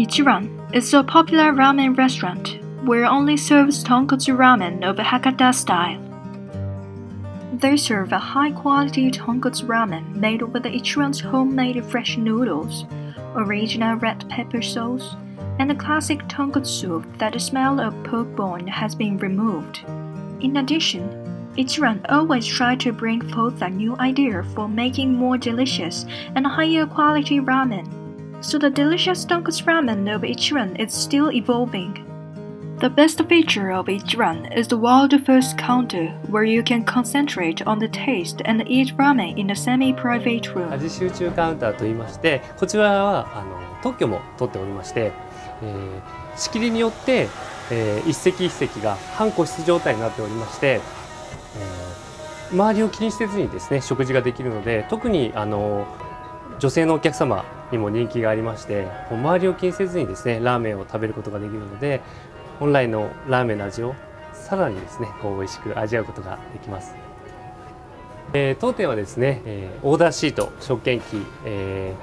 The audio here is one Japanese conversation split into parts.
Ichiran is a popular ramen restaurant where only serves tonkotsu ramen of Hakata style. They serve a high-quality tonkotsu ramen made with Ichiran's homemade fresh noodles, original red pepper sauce, and a classic tonkotsu that the smell of pork bone has been removed. In addition, Ichiran always try to bring forth a new idea for making more delicious and higher quality ramen. So the delicious tonkotsu ramen of Ichiran is still evolving. The best feature of Ichiran is the world-first counter where you can concentrate on the taste and eat ramen in a semi-private room. 味集中カウンターといいましてこちらはあの特許も取っておりまして、えー、仕切りによって、えー、一席一席が半個室状態になっておりまして、えー、周りを気にせずにですね食事ができるので特にあの女性のお客様にも人気がありまして周りを気にせずにですねラーメンを食べることができるので本来のラーメンの味をさらにですねこう美味しく味わうことができます。えー、当店はですね、えー、オーダーシート食券機、え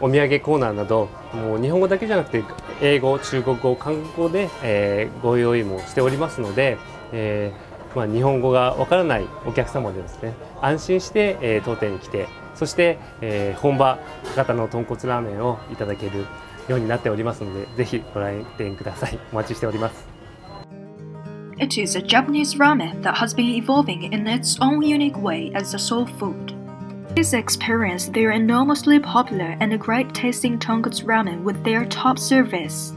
ー、お土産コーナーなどもう日本語だけじゃなくて英語中国語韓国語で、えー、ご用意もしておりますので、えーまあ、日本語がわからないお客様でですね安心して、えー、当店に来てそして、えー、本場博多の豚骨ラーメンをいただけるようになっておりますので、ぜひご来店ください。お待ちしております。It is a Japanese ramen that has been evolving in its own unique way as a soul food. This experience their enormously popular and great tasting tonkotsu ramen with their top service.